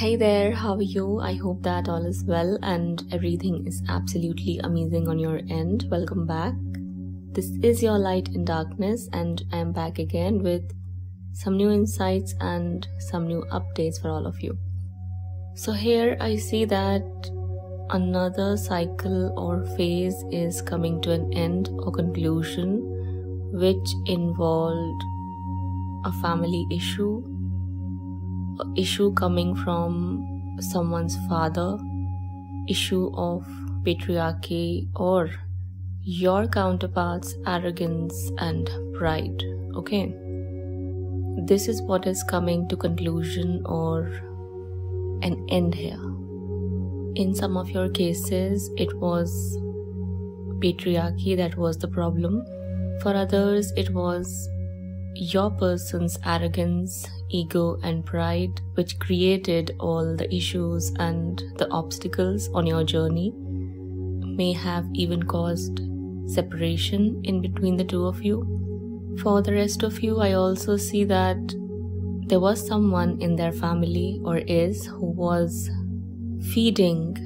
Hey there, how are you? I hope that all is well and everything is absolutely amazing on your end. Welcome back. This is your light in darkness, and I am back again with some new insights and some new updates for all of you. So, here I see that another cycle or phase is coming to an end or conclusion, which involved a family issue, issue coming from someone's father, issue of patriarchy or your counterpart's arrogance and pride. Okay, this is what is coming to conclusion or an end here. In some of your cases, it was patriarchy that was the problem. For others, it was your person's arrogance, ego, and pride, which created all the issues and the obstacles on your journey, may have even caused separation in between the two of you. For the rest of you, I also see that there was someone in their family or is who was feeding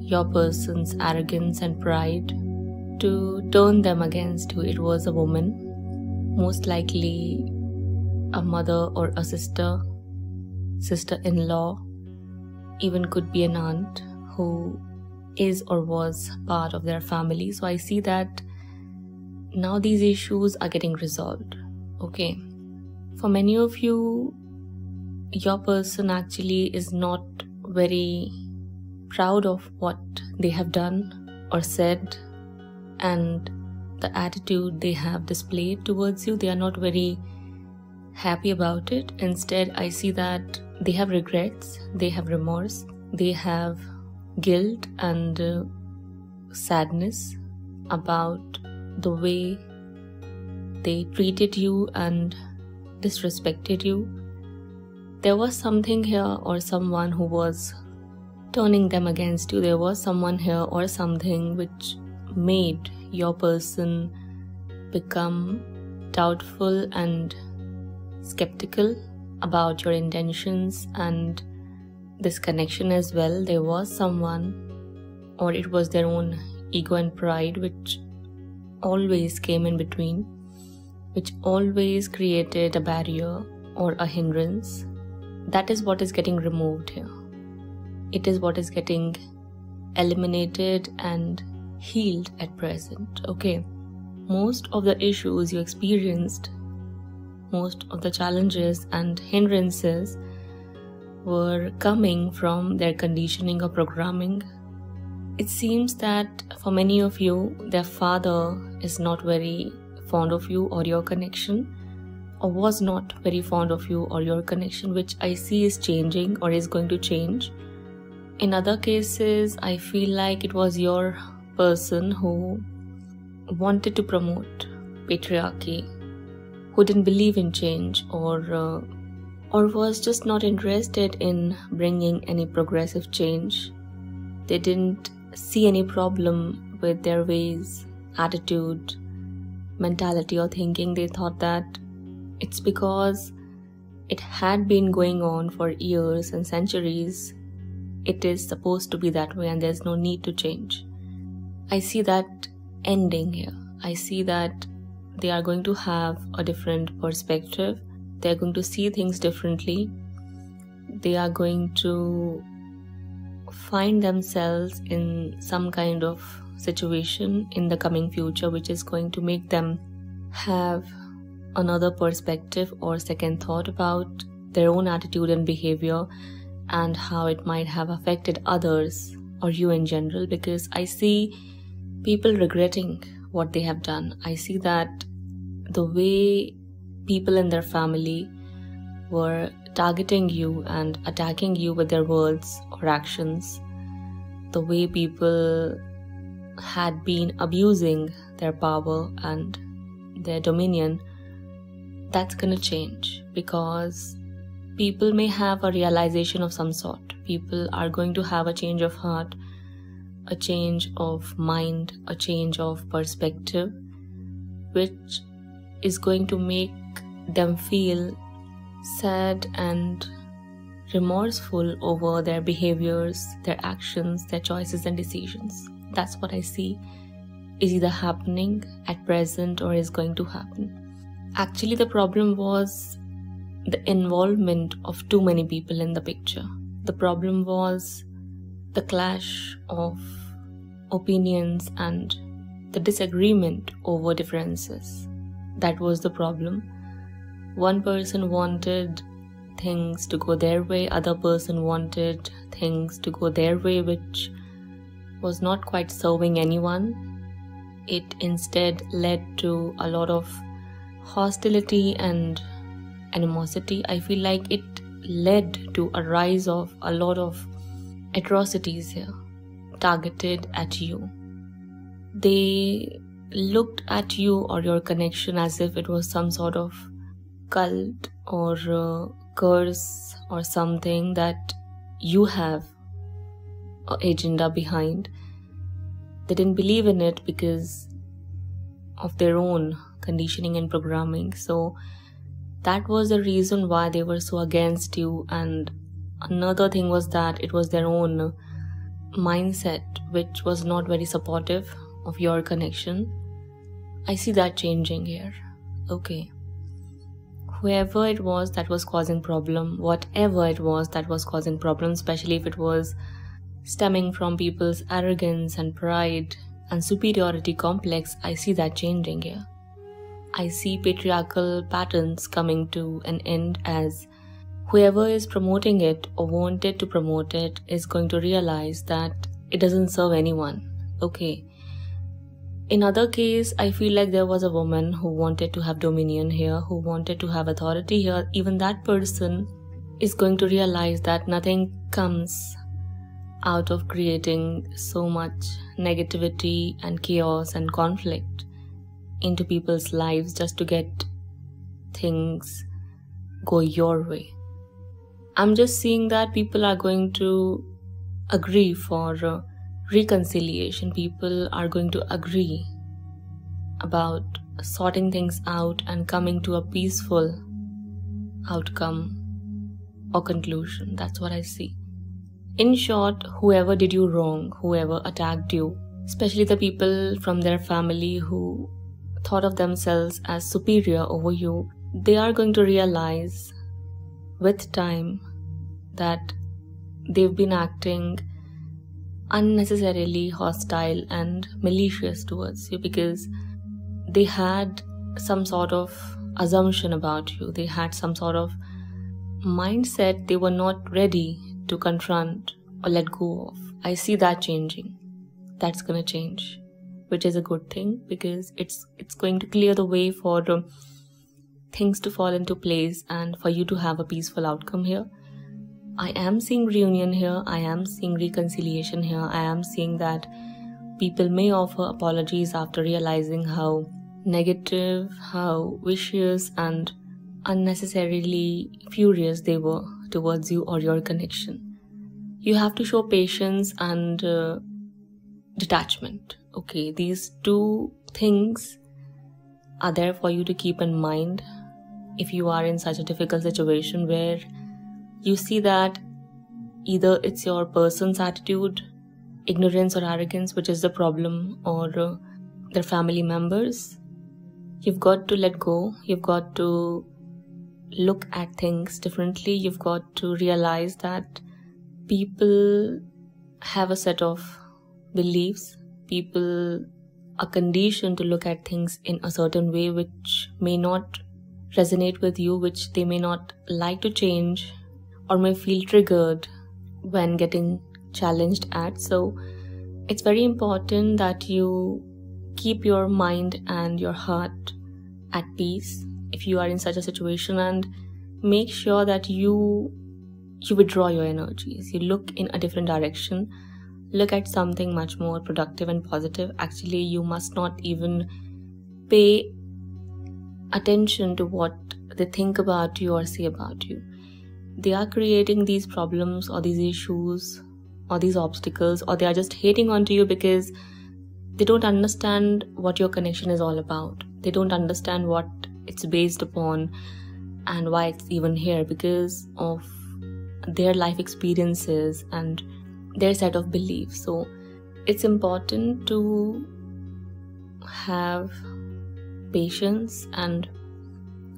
your person's arrogance and pride to turn them against you. It was a woman most likely a mother or a sister, sister in law, even could be an aunt who is or was part of their family. So I see that now these issues are getting resolved. Okay. For many of you, your person actually is not very proud of what they have done or said and the attitude they have displayed towards you, they are not very happy about it. Instead, I see that they have regrets, they have remorse, they have guilt and uh, sadness about the way they treated you and disrespected you. There was something here or someone who was turning them against you. There was someone here or something which made your person become doubtful and skeptical about your intentions and this connection as well. There was someone, or it was their own ego and pride, which always came in between, which always created a barrier or a hindrance. That is what is getting removed here. It is what is getting eliminated and healed at present. Okay, most of the issues you experienced, most of the challenges and hindrances were coming from their conditioning or programming. It seems that for many of you, their father is not very fond of you or your connection, or was not very fond of you or your connection, which I see is changing or is going to change. In other cases, I feel like it was your person who wanted to promote patriarchy, who didn't believe in change or uh, or was just not interested in bringing any progressive change. They didn't see any problem with their ways, attitude, mentality, or thinking. They thought that it's because it had been going on for years and centuries. It is supposed to be that way, and there's no need to change. I see that ending here. I see that they are going to have a different perspective. They're going to see things differently. They are going to find themselves in some kind of situation in the coming future, which is going to make them have another perspective or second thought about their own attitude and behavior and how it might have affected others or you in general. Because I see people regretting what they have done. I see that the way people in their family were targeting you and attacking you with their words or actions, the way people had been abusing their power and their dominion, that's gonna change because people may have a realization of some sort. People are going to have a change of heart a change of mind, a change of perspective, which is going to make them feel sad and remorseful over their behaviors, their actions, their choices, and decisions. That's what I see is either happening at present or is going to happen. Actually, the problem was the involvement of too many people in the picture. The problem was the clash of opinions and the disagreement over differences. That was the problem. One person wanted things to go their way, other person wanted things to go their way, which was not quite serving anyone. It instead led to a lot of hostility and animosity. I feel like it led to a rise of a lot of atrocities here targeted at you. They looked at you or your connection as if it was some sort of cult or uh, curse or something that you have agenda behind. They didn't believe in it because of their own conditioning and programming. So that was the reason why they were so against you. And another thing was that it was their own mindset, which was not very supportive of your connection. I see that changing here. Okay. Whoever it was that was causing problem, whatever it was that was causing problem, especially if it was stemming from people's arrogance and pride and superiority complex, I see that changing here. I see patriarchal patterns coming to an end as whoever is promoting it or wanted to promote it is going to realize that it doesn't serve anyone. Okay. In other case, I feel like there was a woman who wanted to have dominion here, who wanted to have authority here. Even that person is going to realize that nothing comes out of creating so much negativity and chaos and conflict into people's lives just to get things go your way. I'm just seeing that people are going to agree for uh, reconciliation. People are going to agree about sorting things out and coming to a peaceful outcome or conclusion. That's what I see. In short, whoever did you wrong, whoever attacked you, especially the people from their family who thought of themselves as superior over you, they are going to realize with time that they've been acting unnecessarily hostile and malicious towards you because they had some sort of assumption about you. They had some sort of mindset they were not ready to confront or let go of. I see that changing. That's gonna change which is a good thing because it's it's going to clear the way for um, things to fall into place and for you to have a peaceful outcome here. I am seeing reunion here. I am seeing reconciliation here. I am seeing that people may offer apologies after realizing how negative how vicious and unnecessarily furious they were towards you or your connection. You have to show patience and uh, detachment. Okay these two things are there for you to keep in mind if you are in such a difficult situation where you see that either it's your person's attitude ignorance or arrogance which is the problem or uh, their family members you've got to let go. You've got to look at things differently. You've got to realize that people have a set of beliefs. People are conditioned to look at things in a certain way which may not resonate with you, which they may not like to change or may feel triggered when getting challenged at. So it's very important that you keep your mind and your heart at peace if you are in such a situation and make sure that you you withdraw your energies. You look in a different direction. Look at something much more productive and positive, actually, you must not even pay attention to what they think about you or say about you. They are creating these problems or these issues or these obstacles, or they are just hating onto you because they don't understand what your connection is all about. They don't understand what it's based upon and why it's even here because of their life experiences and their set of beliefs. So it's important to have patience and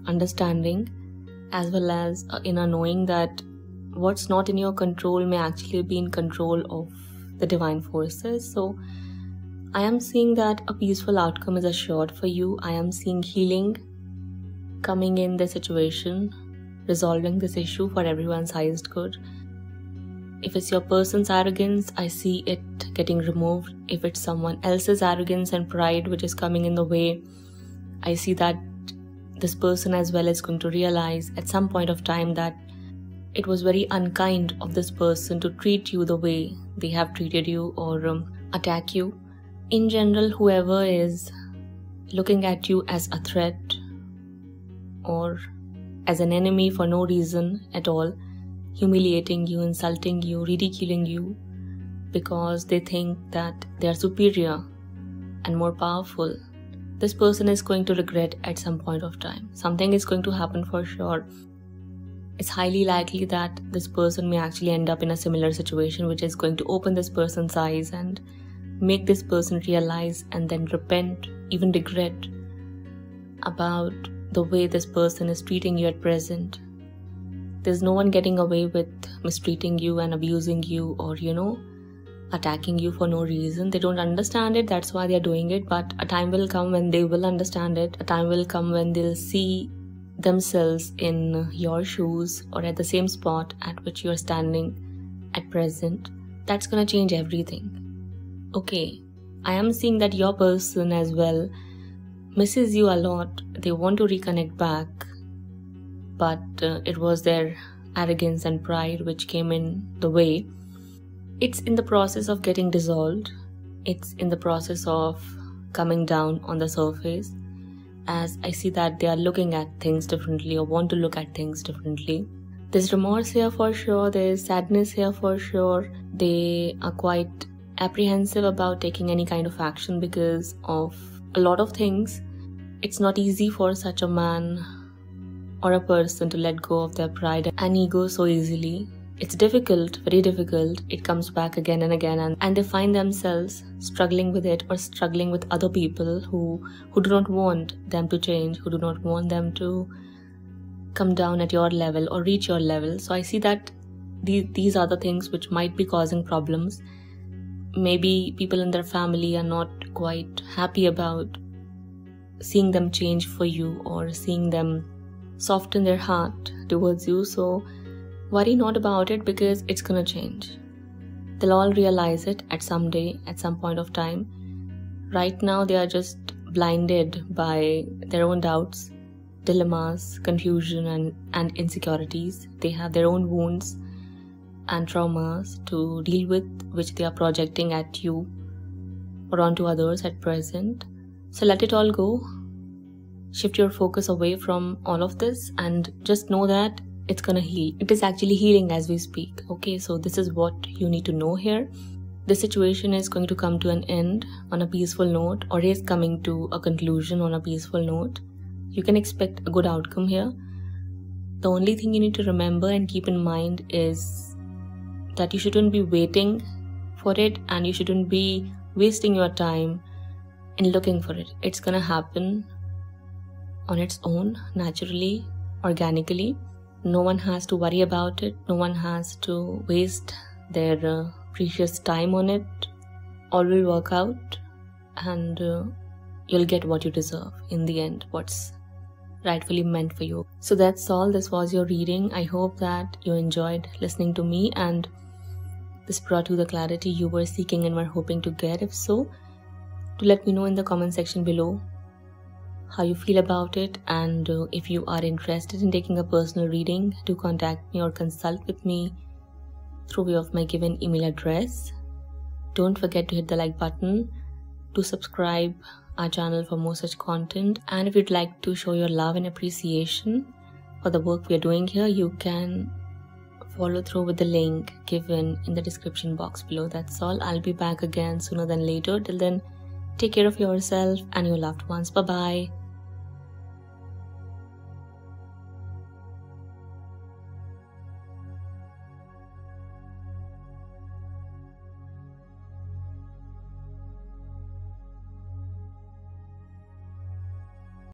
understanding as well as uh, in knowing that what's not in your control may actually be in control of the divine forces. So i am seeing that a peaceful outcome is assured for you. I am seeing healing coming in the situation resolving this issue for everyone's highest good. If it's your person's arrogance i see it getting removed. If it's someone else's arrogance and pride which is coming in the way i see that this person as well is going to realize at some point of time that it was very unkind of this person to treat you the way they have treated you or um, attack you. In general, whoever is looking at you as a threat or as an enemy for no reason at all, humiliating you, insulting you, ridiculing you, because they think that they are superior and more powerful this person is going to regret at some point of time. Something is going to happen for sure. It's highly likely that this person may actually end up in a similar situation, which is going to open this person's eyes and make this person realize and then repent, even regret about the way this person is treating you at present. There's no one getting away with mistreating you and abusing you or, you know, attacking you for no reason. They don't understand it, that's why they're doing it. But a time will come when they will understand it. A time will come when they'll see themselves in your shoes or at the same spot at which you're standing at present. That's gonna change everything. Okay, I am seeing that your person as well misses you a lot. They want to reconnect back, but uh, it was their arrogance and pride which came in the way it's in the process of getting dissolved, it's in the process of coming down on the surface as I see that they are looking at things differently or want to look at things differently. There's remorse here for sure, there's sadness here for sure. They are quite apprehensive about taking any kind of action because of a lot of things. It's not easy for such a man or a person to let go of their pride and ego so easily it's difficult, very difficult. It comes back again and again, and, and they find themselves struggling with it or struggling with other people who, who do not want them to change, who do not want them to come down at your level or reach your level. So I see that these, these are the things which might be causing problems. Maybe people in their family are not quite happy about seeing them change for you or seeing them soften their heart towards you. So Worry not about it because it's gonna change. They'll all realize it at some day, at some point of time. Right now, they are just blinded by their own doubts, dilemmas, confusion, and, and insecurities. They have their own wounds and traumas to deal with, which they are projecting at you or onto others at present. So let it all go. Shift your focus away from all of this and just know that it's gonna heal. It is actually healing as we speak okay? So this is what you need to know here. The situation is going to come to an end on a peaceful note or is coming to a conclusion on a peaceful note. You can expect a good outcome here. The only thing you need to remember and keep in mind is that you shouldn't be waiting for it and you shouldn't be wasting your time in looking for it. It's gonna happen on its own naturally organically no one has to worry about it. No one has to waste their uh, precious time on it. All will work out and uh, you'll get what you deserve. In the end what's rightfully meant for you. So that's all. This was your reading. I hope that you enjoyed listening to me and this brought you the clarity you were seeking and were hoping to get. If so to let me know in the comment section below how you feel about it and uh, if you are interested in taking a personal reading do contact me or consult with me through way of my given email address. Don't forget to hit the like button. To subscribe our channel for more such content. And if you'd like to show your love and appreciation for the work we are doing here you can follow through with the link given in the description box below. That's all. I'll be back again sooner than later. Till then take care of yourself and your loved ones. Bye bye